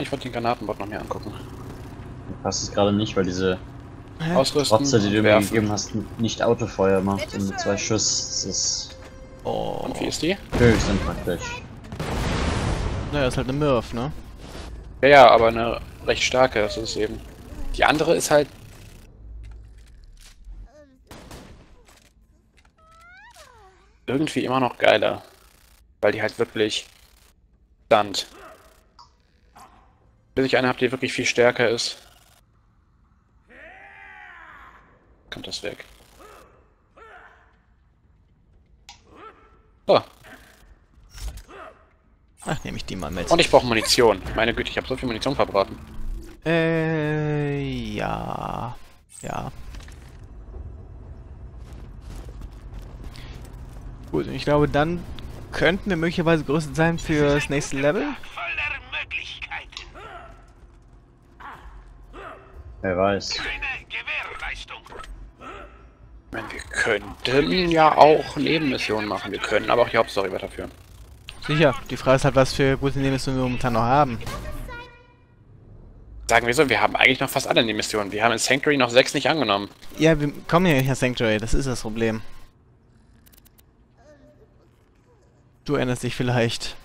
Ich wollte den Granatenbot noch mehr angucken. Passt es gerade nicht, weil diese Hä? Ausrüsten, Rotze, die du mir gegeben hast, nicht Autofeuer macht und mit zwei Schuss. Das ist Oh. Und wie ist die? höchst unpraktisch. Naja, ist halt eine Murph, ne? Ja, ja, aber eine recht starke, das ist eben. Die andere ist halt. Irgendwie immer noch geiler. Weil die halt wirklich stunt. Bis ich eine habe, die wirklich viel stärker ist. Kommt das weg. So, Ach, nehme ich die mal mit. und ich brauche Munition. Meine Güte, ich habe so viel Munition verbraten. Äh, ja. Ja. Gut, ich glaube, dann könnten wir möglicherweise gerüstet sein für das nächste Level. Wer weiß. Keine meine, wir könnten ja auch Nebenmissionen machen. Wir können aber auch die Hauptstory weiterführen. Sicher, die Frage ist halt, was für gute Nebenmissionen wir momentan noch haben. Sagen wir so, wir haben eigentlich noch fast alle Nebenmissionen. Wir haben in Sanctuary noch sechs nicht angenommen. Ja, wir kommen ja nicht nach Sanctuary, das ist das Problem. Du erinnerst dich vielleicht.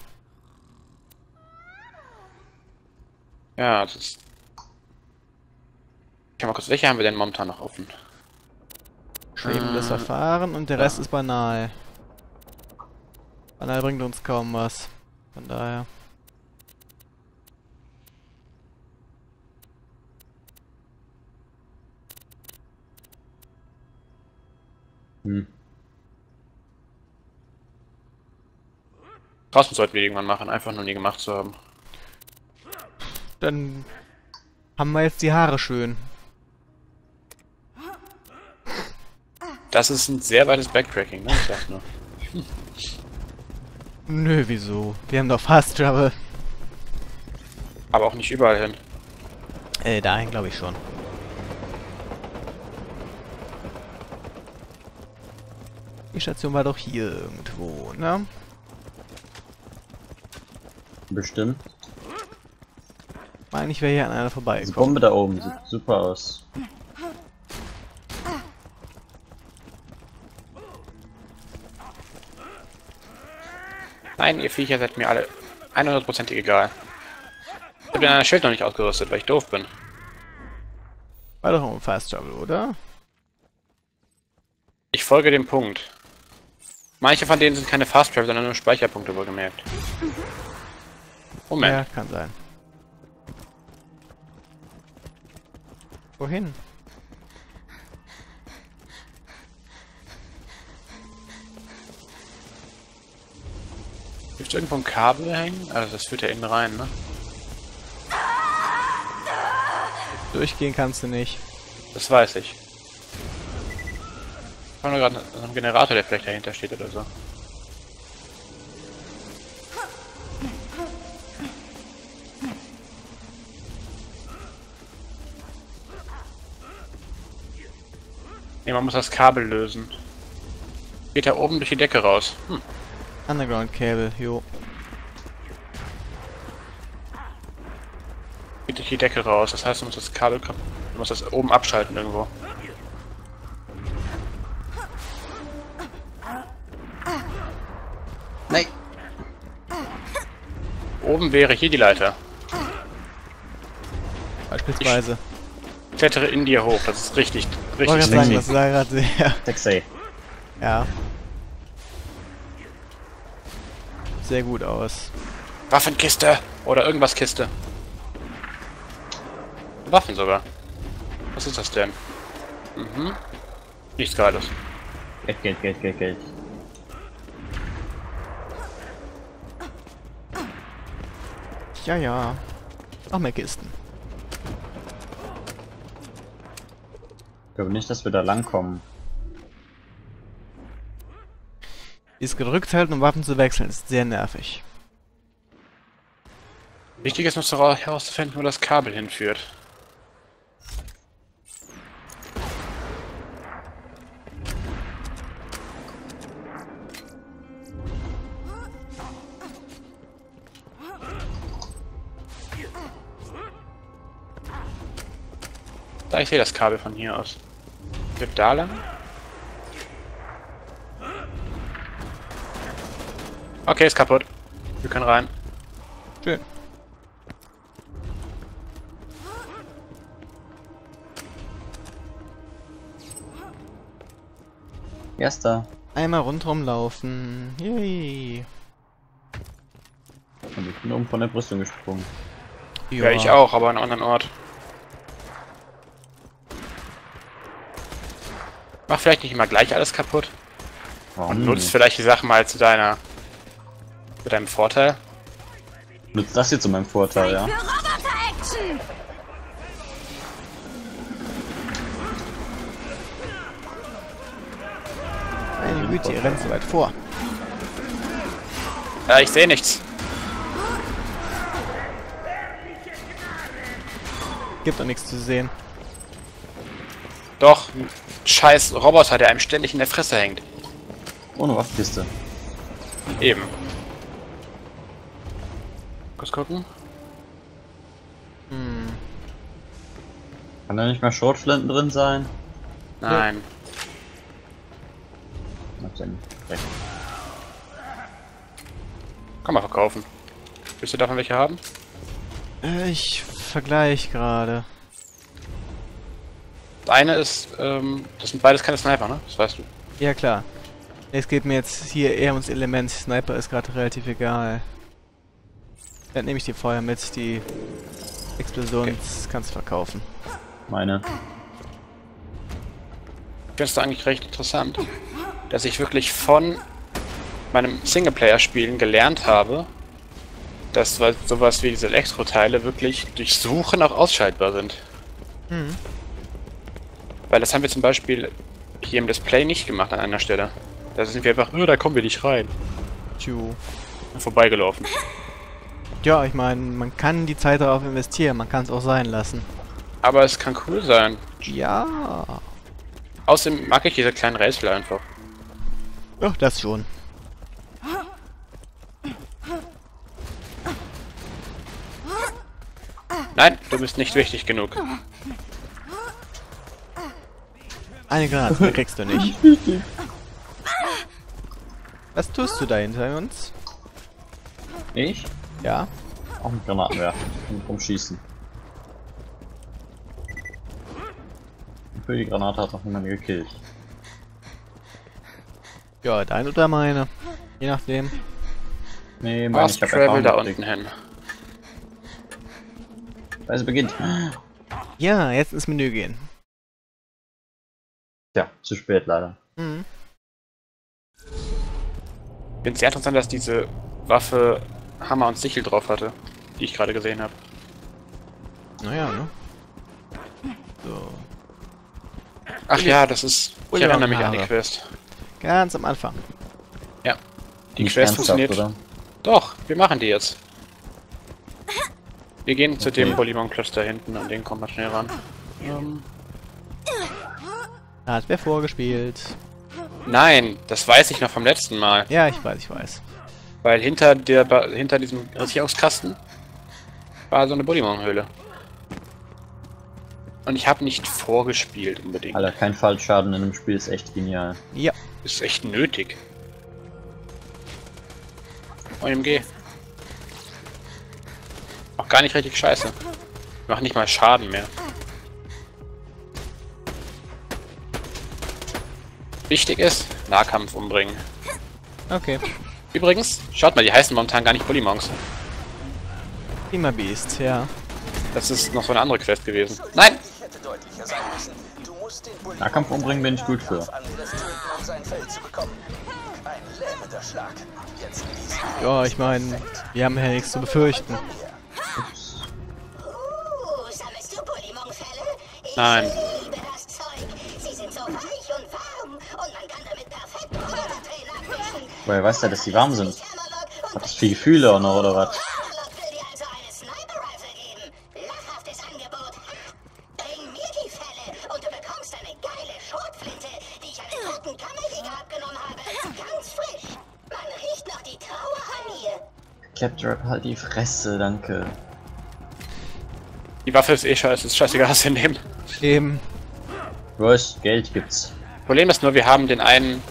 Ja, das ist... Schau mal kurz, welche haben wir denn momentan noch offen? Schwebendes Äh, Verfahren und der Rest ist banal. Banal bringt uns kaum was. Von daher. Hm. Draußen sollten wir irgendwann machen, einfach nur nie gemacht zu haben. Dann haben wir jetzt die Haare schön. Das ist ein sehr weites Backtracking, ne? Ich sag's nur. Nö, wieso? Wir haben doch Fast Travel. Aber auch nicht überall hin. Äh, dahin glaube ich schon. Die Station war doch hier irgendwo, ne? Bestimmt. Meine ich wäre hier an einer Diese vorbeigekommen. Bombe da oben sieht super aus. Nein, ihr Viecher seid mir alle 100% egal. Ich hab ein Schild noch nicht ausgerüstet, weil ich doof bin. War doch ein Fast Travel, oder? Ich folge dem Punkt. Manche von denen sind keine Fast Travel, sondern nur Speicherpunkte wohlgemerkt. Moment. Ja, kann sein. Wohin? Dürfte irgendwo ein Kabel hängen? Also das führt ja innen rein, ne? Durchgehen kannst du nicht. Das weiß ich. Ich war nur gerade einem Generator, der vielleicht dahinter steht oder so. Ne, man muss das Kabel lösen. Geht da oben durch die Decke raus. Hm. Underground Cable, jo. Geht durch die Decke raus. Das heißt, du musst das Kabel kap- Du musst das oben abschalten irgendwo. Nein! Oben wäre hier die Leiter. Beispielsweise. Klettere in dir hoch. Das ist richtig, Ich richtig wollte gerade sagen, sexy. das sah gerade sehr. Sexy. Ja. Sehr gut aus. Waffenkiste! Oder irgendwas Kiste. Waffen sogar. Was ist das denn? Mhm. Nichts Geiles. Geld, Geld, Geld, Geld, Geld. Ja, ja. Noch mehr Kisten. Ich glaube nicht, dass wir da langkommen. Ist gedrückt halten, um Waffen zu wechseln, ist sehr nervig. Wichtig ist noch herauszufinden, wo das Kabel hinführt. Da, ich sehe das Kabel von hier aus. Wird da lang? Okay, ist kaputt. Wir können rein. Schön. Erster. Einmal rundherum laufen. Yay. Und ich bin oben von der Brüstung gesprungen. Ja, ich auch, aber an einem anderen Ort. Mach vielleicht nicht immer gleich alles kaputt. Warum Und nutzt nicht? vielleicht die Sachen mal zu deiner... zu deinem Vorteil. Nutzt das hier zu meinem Vorteil, ja? Meine Güte, ihr rennt so weit vor. Ja, ich sehe nichts. Gibt doch nichts zu sehen. Doch, ein scheiß Roboter, der einem ständig in der Fresse hängt. Ohne Waffenkiste. Eben. Kurz gucken. Hm. Kann da nicht mehr Schrotflinten drin sein? Nein. Recht. Kann man verkaufen. Willst du davon welche haben? Äh, Ich vergleiche gerade. Das eine ist, ähm, das sind beides keine Sniper, ne? Das weißt du. Ja klar. Es geht mir jetzt hier eher ums Element. Sniper ist gerade relativ egal. Dann nehme ich die Feuer mit, die Explosions kannst du verkaufen. Meine. Ich finde es eigentlich recht interessant, dass ich wirklich von meinem Singleplayer-Spielen gelernt habe, dass sowas wie diese Elektroteile wirklich durch Suchen auch ausschaltbar sind. Mhm. Weil das haben wir zum Beispiel hier im Display nicht gemacht an einer Stelle. Da sind wir einfach, oh, da kommen wir nicht rein. Tschu. Vorbeigelaufen. Ja, ich meine, man kann die Zeit darauf investieren, man kann es auch sein lassen. Aber es kann cool sein. Ja. Außerdem mag ich diese kleinen Rätsel einfach. Doch, das schon. Nein, du bist nicht wichtig genug. Eine Granate kriegst du nicht. Was tust du da hinter uns? Ich? Ja? Auch mit Granaten werfen und rumschießen. Für die Granate hat noch niemand gekillt. Ja, dein oder meine. Je nachdem. Nee, meine Fast ich hab Travel da unten hin. Reise beginnt. Ja, jetzt ins Menü gehen. Tja, zu spät leider. Mhm. Ich finde es sehr interessant, dass diese Waffe Hammer und Sichel drauf hatte, die ich gerade gesehen habe. Naja, ne? So. Ach ja, das ist. Ich William erinnere mich an die Haare. Quest. Ganz am Anfang. Die Nicht Quest funktioniert. oder? Doch, wir machen die jetzt. Wir gehen zu dem Okay. Polygon-Klotz da hinten, an den kommt man schnell ran. Ähm, Da hat wer vorgespielt. nein, das weiß ich noch vom letzten Mal. Ja, ich weiß, ich weiß. Weil hinter der Ba- hinter diesem Sicherungskasten war so eine Bullymon-Höhle. Und ich habe nicht vorgespielt unbedingt. Alter, kein Fallschaden in dem Spiel ist echt genial. Ja. Ist echt nötig. OMG. Auch gar nicht richtig scheiße. Macht nicht mal Schaden mehr. Wichtig ist, Nahkampf umbringen. Okay. Übrigens, schaut mal, die heißen momentan gar nicht Bullymons. Prima Beast, ja. Das ist noch so eine andere Quest gewesen. Nein! Nahkampf umbringen bin ich gut für. Ja, ich meine, wir haben ja nichts zu befürchten. Nein. Woher weiß der, dass die warm sind? Hat das viel Gefühle auch noch, oder was? Hammerlock will dir also eine Sniper-Rifle geben. Lachhaftes Angebot. Bring mir die Fälle und du bekommst eine geile Schrotflinte, die ich einem toten Kammerjäger abgenommen habe. Ganz frisch. Man riecht noch die Trauer an ihr. Capture halt die Fresse, danke. Die Waffe ist eh scheiße, ist scheißegal, was wir nehmen. Eben. Was? Geld gibt's. Problem ist nur, wir haben den einen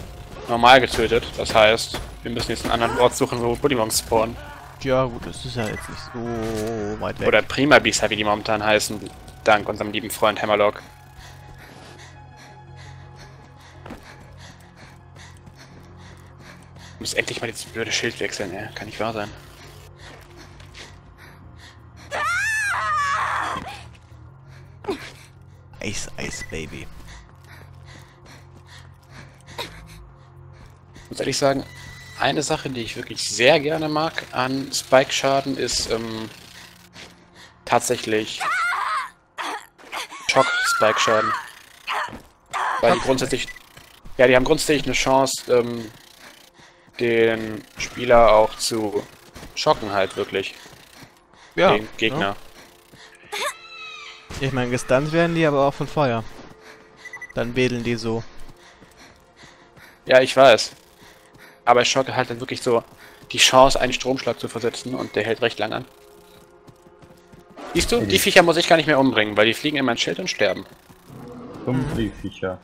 normal getötet. Das heißt, wir müssen jetzt einen anderen Ort suchen, wo Bullymons spawnen. Ja gut, das ist ja jetzt nicht so weit weg. Oder Prima Beaster, wie die momentan heißen. Dank unserem lieben Freund Hammerlock. Ich muss endlich mal dieses blöde Schild wechseln, ey. Kann nicht wahr sein. Ice Ice Baby. Muss ehrlich sagen, eine Sache, die ich wirklich sehr gerne mag an Spike-Schaden, ist ähm, tatsächlich Schock-Spike-Schaden. Weil die grundsätzlich, ja, die haben grundsätzlich eine Chance, ähm, den Spieler auch zu schocken halt wirklich, Ja. den Gegner. Ich meine, gestunt werden die aber auch von Feuer. Dann wedeln die so. Ja, ich weiß. Aber Schocke hat dann wirklich so die Chance, einen Stromschlag zu versetzen und der hält recht lang an. Siehst du, die Viecher muss ich gar nicht mehr umbringen, weil die fliegen in mein Schild und sterben. Dumm Viecher.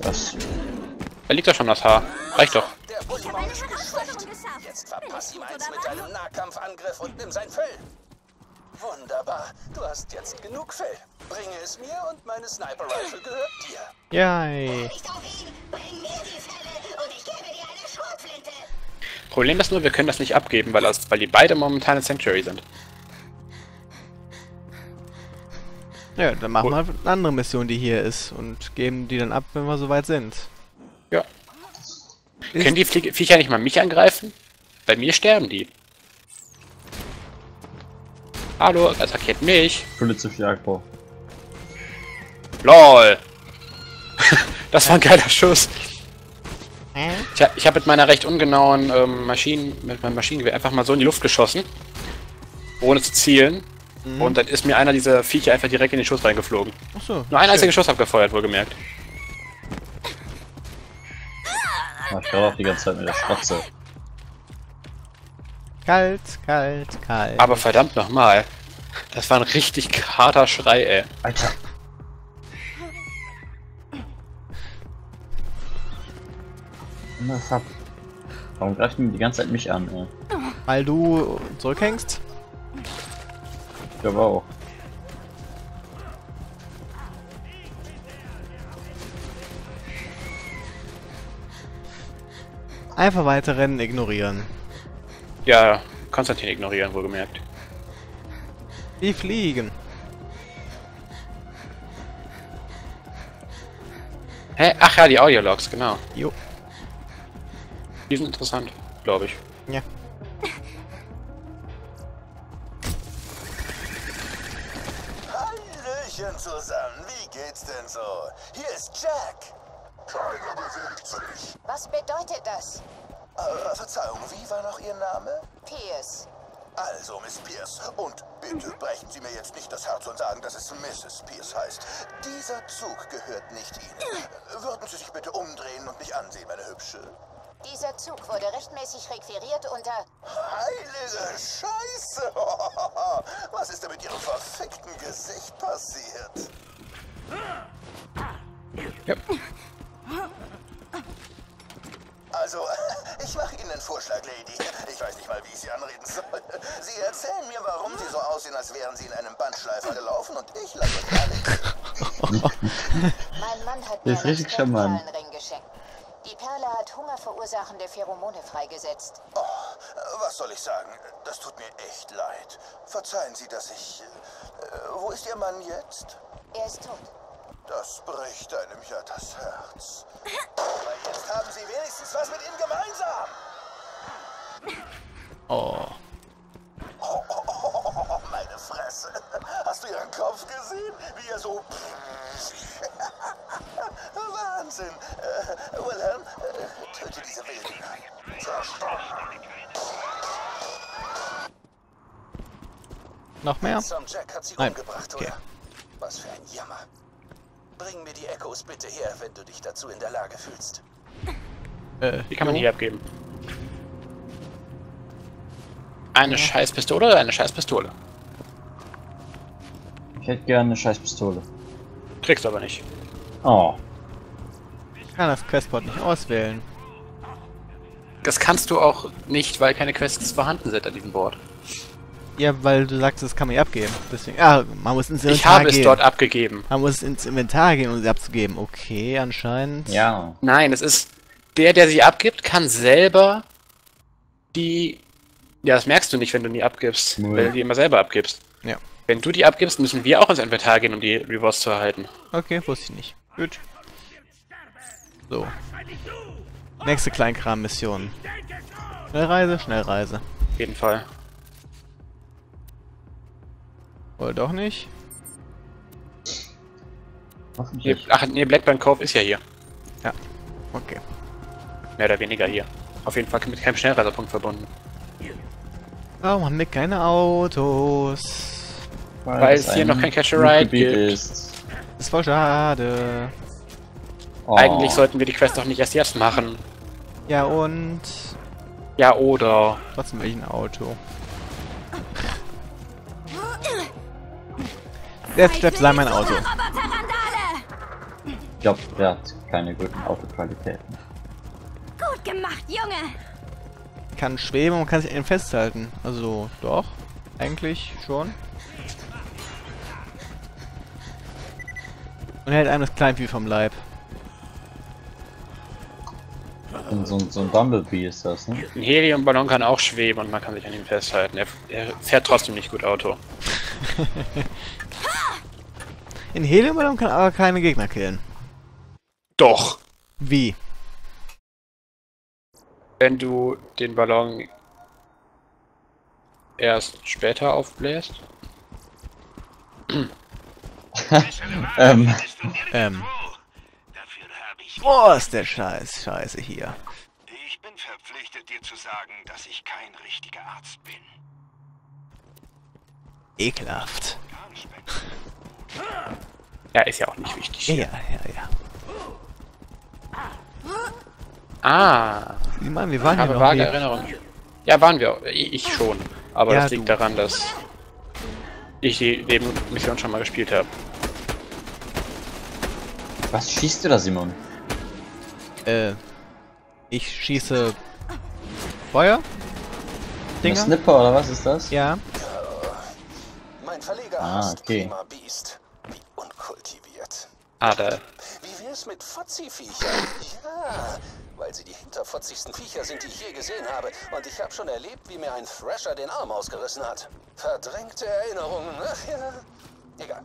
Das. Da liegt doch schon das Haar. Reicht doch. Jetzt verpass ihm eins mit deinem Nahkampfangriff und nimm sein Fell. Wunderbar. Du hast jetzt genug Fell. Bringe es mir und meine Sniper Rifle gehört dir. Yay. Nicht auf ihn! Bring mir die Fälle und ich gebe dir Schrotflinte! Problem ist nur, wir können das nicht abgeben, weil, das, weil die beide momentan in Sanctuary sind. Ja, dann machen wir eine andere Mission, die hier ist. Und geben die dann ab, wenn wir soweit sind. Ja. Ist- Können die Flie Viecher nicht mal mich angreifen? Bei mir sterben die. Hallo, attackiert mich. Fülle zu viel Aggro. LOL. das war ein geiler Schuss. Ich, hab- habe mit meiner recht ungenauen ähm, Maschinen, mit meinem Maschinengewehr einfach mal so in die Luft geschossen. Ohne zu zielen. Und dann ist mir einer dieser Viecher einfach direkt in den Schuss reingeflogen. Achso. Nur ein einziger Schuss abgefeuert, wohlgemerkt. Ich gerade auch die ganze Zeit mit der Spatze. Kalt, kalt, kalt. Aber verdammt nochmal. Das war ein richtig harter Schrei, ey. Alter. Fuck. Warum greift die die ganze Zeit mich an, ey? Weil du zurückhängst? Ich glaube auch. Einfach weiter rennen, ignorieren. Ja, Konstantin ignorieren, wohlgemerkt. Die fliegen. Hä? Ach ja, die Audiologs, genau. Jo. Die sind interessant, glaube ich. Ja. Hallöchen zusammen. Wie geht's denn so? Hier ist Jack. Keiner bewegt sich. Was bedeutet das? Äh, Verzeihung, wie war noch Ihr Name? Pierce. Also, Miss Pierce. Und bitte brechen Sie mir jetzt nicht das Herz und sagen, dass es Mrs. Pierce heißt. Dieser Zug gehört nicht Ihnen. Würden Sie sich bitte umdrehen und mich ansehen, meine Hübsche? Dieser Zug wurde rechtmäßig requiriert unter... Heilige Scheiße! Was ist denn mit Ihrem verfickten Gesicht passiert? Ja. Also, ich mache Ihnen einen Vorschlag, Lady. Ich weiß nicht mal, wie ich Sie anreden soll. Sie erzählen mir, warum Sie so aussehen, als wären Sie in einem Bandschleifer gelaufen und ich lasse euch alle. Mein Mann hat mir ist richtig charmant. Hat hungerverursachende Pheromone freigesetzt. Oh, was soll ich sagen? Das tut mir echt leid. Verzeihen Sie, dass ich... Äh, wo ist Ihr Mann jetzt? Er ist tot. Das bricht einem ja das Herz. Aber jetzt haben Sie wenigstens was mit ihm gemeinsam. Oh, oh, oh, oh, meine Fresse. Hast du Ihren Kopf gesehen? Wie er so... Wahnsinn. Äh, Wilhelm, äh, töte diese Wilden. Noch mehr? Some Jack hat sie Nein. umgebracht, Okay. oder? Was für ein Jammer. Bring mir die Echos bitte her, wenn du dich dazu in der Lage fühlst. Äh, Die kann man hier abgeben. Eine Scheißpistole oder eine Scheißpistole? Ich hätte gerne eine scheiß Pistole. Kriegst aber nicht. Oh. Ich kann das Questboard nicht auswählen. Das kannst du auch nicht, weil keine Quests vorhanden sind an diesem Board. Ja, weil du sagst, das kann man ja abgeben. Deswegen, ah, man muss ins Inventar Ich habe es gehen. dort abgegeben. Man muss ins Inventar gehen, um sie abzugeben. Okay, anscheinend. Ja. Nein, es ist der, der sie abgibt, kann selber die. Ja, das merkst du nicht, wenn du die abgibst, Null. weil du die immer selber abgibst. Ja. Wenn du die abgibst, müssen wir auch ins Inventar gehen, um die Rewards zu erhalten. Okay, wusste ich nicht. Gut. So. Nächste Kleinkram-Mission. Schnellreise, Schnellreise. Auf jeden Fall. Oder doch nicht? Hoffentlich. ach, nee, Blackburn Cove ist ja hier. Okay. Mehr oder weniger hier. Auf jeden Fall mit keinem Schnellreisepunkt verbunden. Warum haben wir keine Autos? Weil es es hier noch kein Catch-a-Ride Gebiet gibt. Ist. Das ist voll schade. Oh. Eigentlich sollten wir die Quest doch nicht erst jetzt machen. Ja, und... Ja, oder. Trotzdem will ich ein Auto. Jetzt bleibt sein mein Auto. Ich glaube, der hat keine guten Autoqualitäten. Gut gemacht, Junge! Kann schweben und kann sich eben festhalten. Also, doch. Eigentlich schon. Und hält einem das Kleinvieh vom Leib. Und so, so ein Bumblebee ist das, ne? Ein Heliumballon kann auch schweben und man kann sich an ihm festhalten. Er, er fährt trotzdem nicht gut Auto. In Heliumballon kann aber keine Gegner killen. Doch! Wie? Wenn du den Ballon erst später aufbläst. Ähm, Ähm. froh? Dafür habe ich... Boah, ist der Scheiß. Scheiße hier. Ich bin verpflichtet, dir zu sagen, dass ich kein richtiger Arzt bin. Ekelhaft. Ja, ist ja auch nicht wichtig. Ja, ja, ja. Ah, Sieh mal, wir waren ich ja noch vage nie. Erinnerungen. Ja, waren wir. auch. Ich ich schon. Aber Ja, das liegt du. daran, dass ich die Nebenmission schon mal gespielt habe. Was schießt du da, Simon? Äh, ich schieße Feuer? Ein Dinger? Snipper oder was ist das? Ja. Mein Verleger Ah, okay. Prima Beast. Wie unkultiviert. Ah, da. Wie wär's mit Fotzi-Viechern? Ja, weil sie die hinterfotzigsten Viecher sind, die ich je gesehen habe. Und ich habe schon erlebt, wie mir ein Thrasher den Arm ausgerissen hat. Verdrängte Erinnerungen, ach ja. Egal.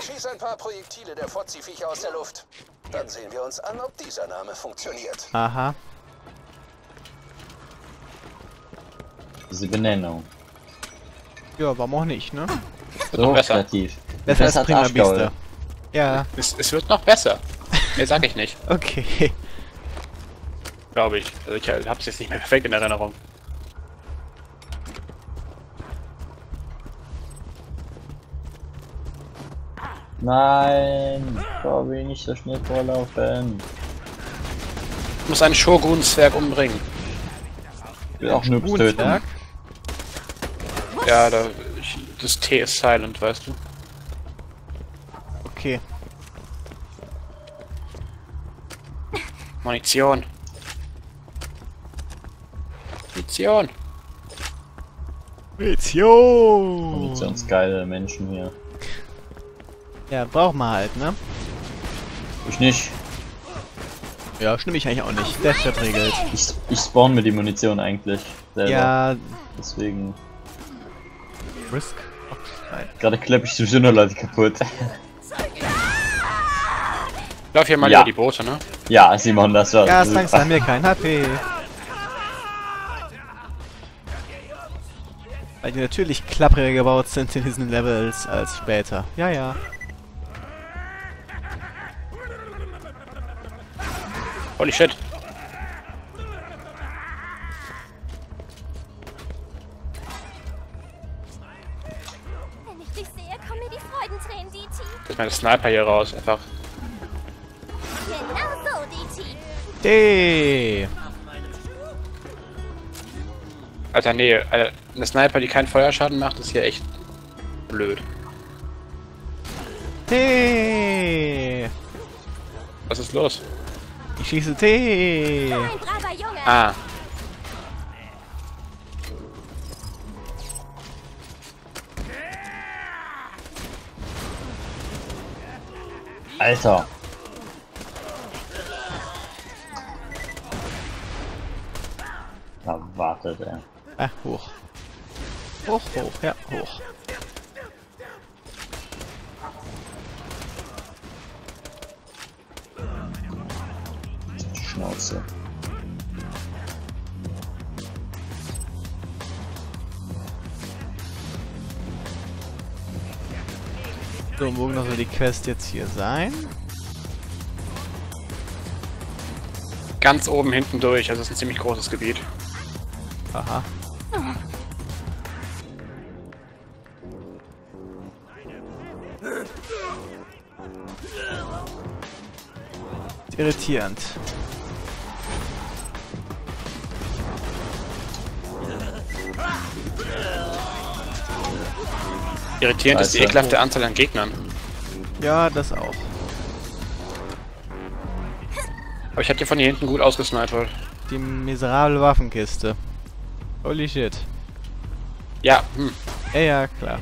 Schieß ein paar Projektile der Fotzi-Viecher aus der Luft. Dann sehen wir uns an, ob dieser Name funktioniert. Aha. Diese Benennung. Ja, warum auch nicht, ne? So besser. kreativ. Besser als Prima. Ja, Es, es wird noch besser. Mehr sag ich nicht, okay. glaube ich. Also ich habe es jetzt nicht mehr perfekt in Erinnerung. Nein, Bobby, nicht so schnell vorlaufen. Ich muss einen Shogun-Zwerg umbringen. Ich will auch Noobs töten. Ja, da, ich, das T ist silent, weißt du. Okay. Munition. Munition. Mission! Munitionsgeile Menschen hier. Ja, braucht man halt, ne? Ich nicht. Ja, stimme ich eigentlich auch nicht. Deathtrap regelt. Ich, ich spawn mir die Munition eigentlich selber. Ja, Deswegen. Risk. Ach, nein. Gerade klepp ich sowieso nur Leute kaputt. Ich lauf hier mal Ja. über die Boote, ne? ja, Simon, das war. Ja, super. langsam mir kein HP. Weil die natürlich klappriger gebaut sind in diesen Levels als später. Ja, ja. Holy shit. Wenn ich dich sehe, kommen mir die Freudentränen, DT. Jetzt ist meine Sniper hier raus. Einfach. Genau so, DT. Hey. Alter, nee. Eine Sniper, die keinen Feuerschaden macht, ist hier echt blöd. Tee! Was ist los? Ich schieße Junge. Ah. Alter. Da wartet er. Ah, hoch. Hoch, hoch, ja, hoch. Schnauze. So, wo noch soll die Quest jetzt hier sein? Ganz oben hinten durch, also es ist ein ziemlich großes Gebiet. Aha. Irritierend. Irritierend ist die ekelhafte Anzahl an Gegnern. Ja, das auch. Aber ich hatte hier von hier hinten gut ausgesnipert. Die miserable Waffenkiste. Holy shit. Ja, hm. Ja, ja, klar.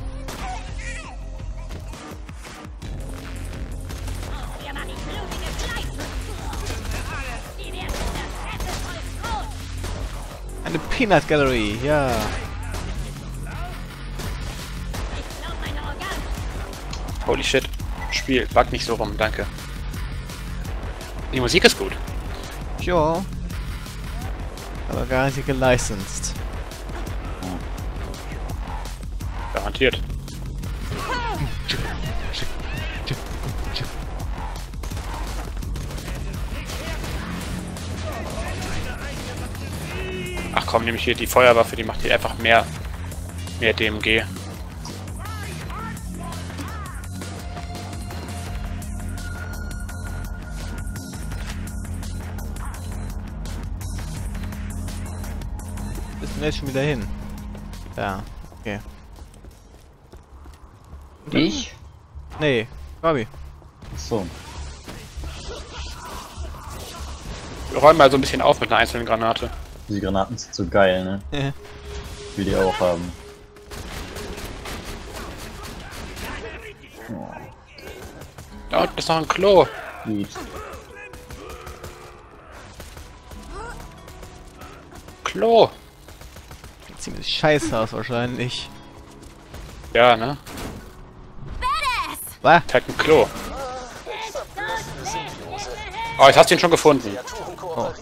Eine Peanut Gallery, ja. Holy shit. Spiel, bug nicht so rum, danke. Die Musik ist gut. Ja. Aber gar nicht gelicensed. Garantiert. Ach komm, nehme ich hier die Feuerwaffe, die macht hier einfach mehr, mehr DMG. Denn jetzt schon wieder hin? Ja, okay. Ich? Nee, Fabi. So. Wir räumen mal so ein bisschen auf mit einer einzelnen Granate. Die Granaten sind so geil, ne? Ich will die auch haben. Oh, Da unten ist noch ein Klo. gut. Klo. Scheiße aus wahrscheinlich. Ja, ne? Was? Ist halt ein Klo. Oh, jetzt hast du ihn schon gefunden. Überleben.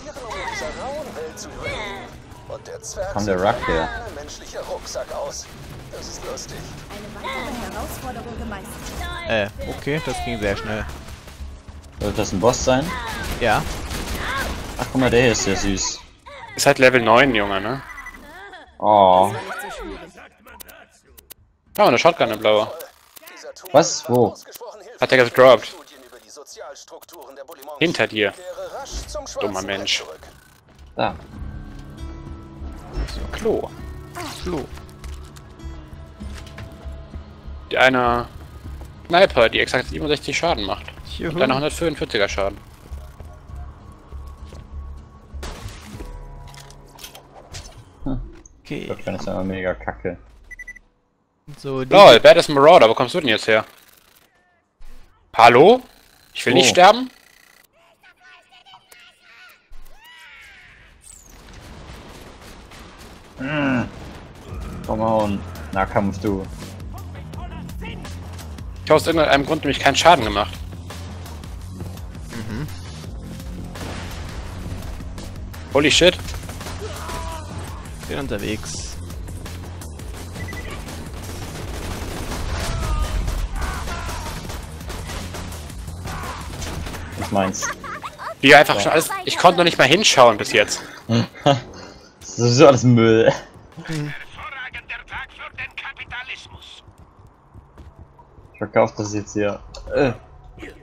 Und der der Ruck her? Äh, okay, das ging sehr schnell. Sollte das ein Boss sein? Ja. Ach, guck mal, der hier ist ja süß. Ist halt Level 9, Junge, ne? Oh. Ja, eine Shotgun im Blaue. Was? Wo? Hat er gedroppt. Hinter dir. Dummer Mensch. Da. Klo. Flo. Die eine Sniper, die exakt 67 Schaden macht. Juhu. Und eine 145er Schaden. Okay. Shotgun ist immer mega kacke. So, die Lol, Badass Marauder, wo kommst du denn jetzt her? Hallo? Ich will nicht Oh. sterben? Komm hauen. Nahkampf, du. Ich habe aus irgendeinem Grund nämlich keinen Schaden gemacht. Holy shit. Bin unterwegs. Ich meins. Wie einfach schon alles. Ich konnte noch nicht mal hinschauen bis jetzt. Das ist sowieso alles Müll. Hervorragender Tag für den Kapitalismus. Ich verkauf das jetzt hier. Äh,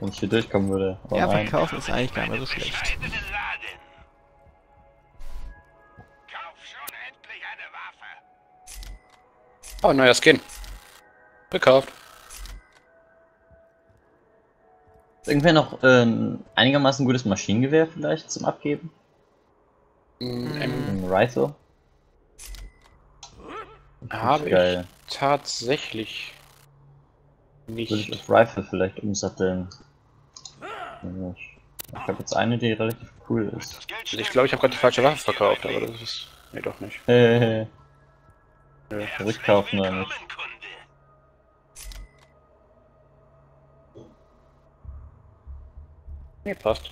wenn ich hier durchkommen würde. Oh Ja, verkaufen ist eigentlich gar nicht so schlecht. Oh, neuer Skin. Gekauft. Irgendwer noch äh, ein einigermaßen gutes Maschinengewehr vielleicht zum Abgeben? Ähm, Ein Rifle? Habe Geil. ich tatsächlich Würde ich nicht. auf Rifle vielleicht umsatteln. Ich habe jetzt eine, die relativ cool ist. Das Also ich glaube, ich habe gerade die falsche Waffe verkauft, aber das ist. Nee, doch nicht. Nö. Zurückkaufen oder nicht? Nee, passt.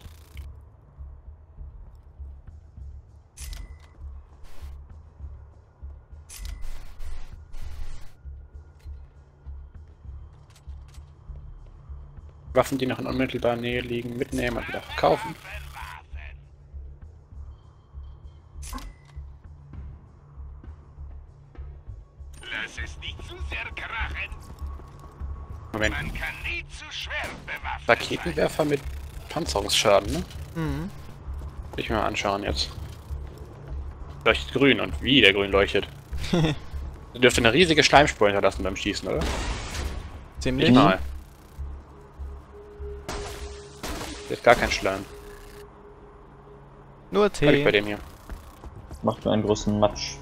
Waffen, die noch in unmittelbarer Nähe liegen, mitnehmen und wieder verkaufen. Raketenwerfer mit Panzerungsschaden, ne? Mhm. Will ich mir mal anschauen jetzt. Leuchtet grün und wie der grün leuchtet. Dürfte eine riesige Schleimspur hinterlassen beim Schießen, oder? Ziemlich. Nicht mal. Der ist gar kein Schleim. Nur Kann ich bei dem hier. Macht nur einen großen Matsch.